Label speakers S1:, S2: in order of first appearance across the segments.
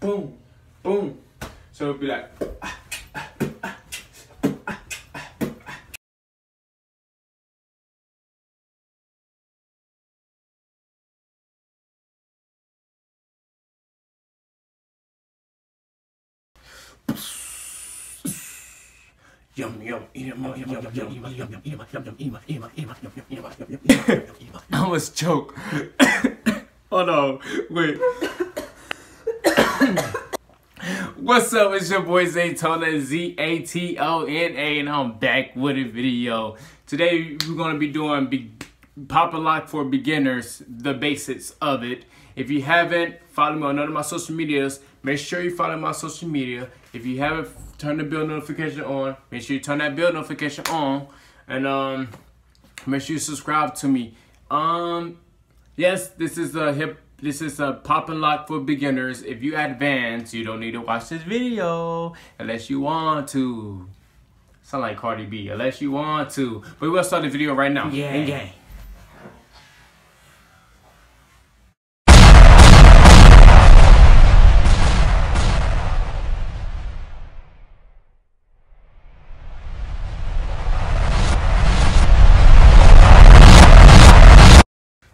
S1: boom, boom. So it'd be like. Ah, ah, ah, I almost choke. oh no, wait. What's up? It's your boy Zatona, Z A T O N A, and I'm back with a video. Today we're gonna be doing be- Pop a Lock for beginners, the basics of it. If you haven't, follow me on none of my social medias. Make sure you follow my social media. If you haven't, turn the bell notification on. Make sure you turn that bell notification on, and um, make sure you subscribe to me. Um, yes, this is a hip. This is a pop and lock for beginners. If you advance, you don't need to watch this video unless you want to. Sound like Cardi B, unless you want to. But we'll start the video right now.
S2: Yeah.
S1: yeah.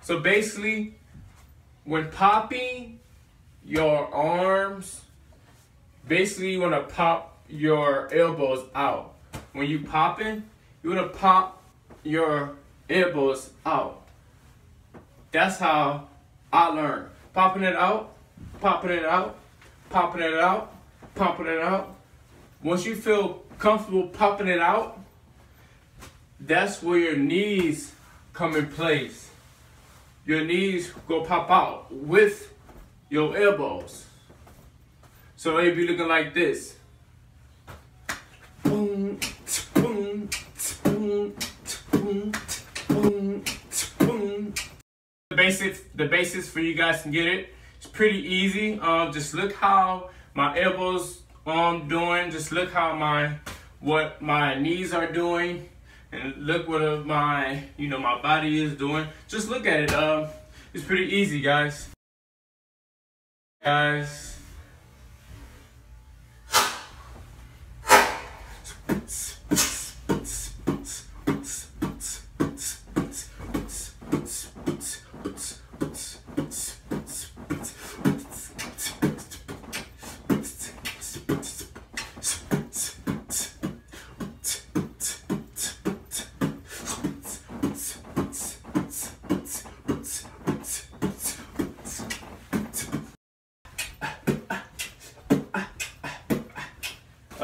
S1: So basically, when popping your arms, basically you want to pop your elbows out. When you popping, you want to pop your elbows out. That's how I learned. Popping it out, popping it out, popping it out, popping it out. Once you feel comfortable popping it out, that's where your knees come in place your knees go pop out with your elbows. So it'll be looking like this. Boom, boom, boom, boom, boom, boom. The basics, the basics for you guys can get it. It's pretty easy. Um, just look how my elbows um doing. Just look how my what my knees are doing and look what my you know my body is doing. Just look at it um it's pretty easy guys. Guys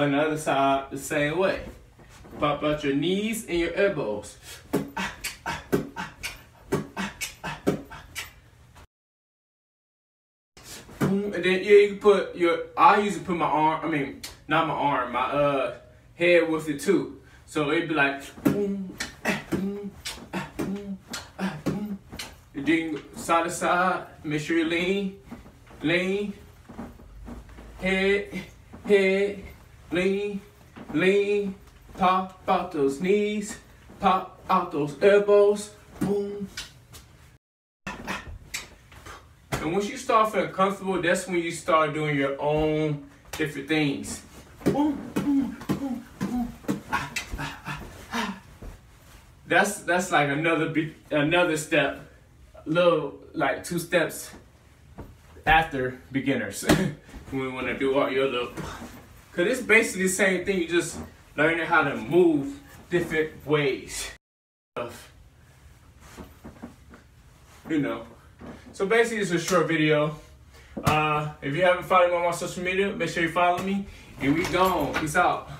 S1: Another side the same way. Pop out your knees and your elbows. And then yeah, you can put your I usually put my arm, I mean, not my arm, my uh head with it too. So it'd be like and then side to side, make sure you lean, lean, head, head, lean, lean, pop out those knees, pop out those elbows, boom. And once you start feeling comfortable, that's when you start doing your own different things. Boom, boom, boom, boom. That's that's like another another step, little like two steps after beginners we want to do all your little Cause it's basically the same thing. You just learning how to move different ways. You know. So basically, it's a short video. Uh, if you haven't followed me on my social media, make sure you follow me. And we gone. Peace out.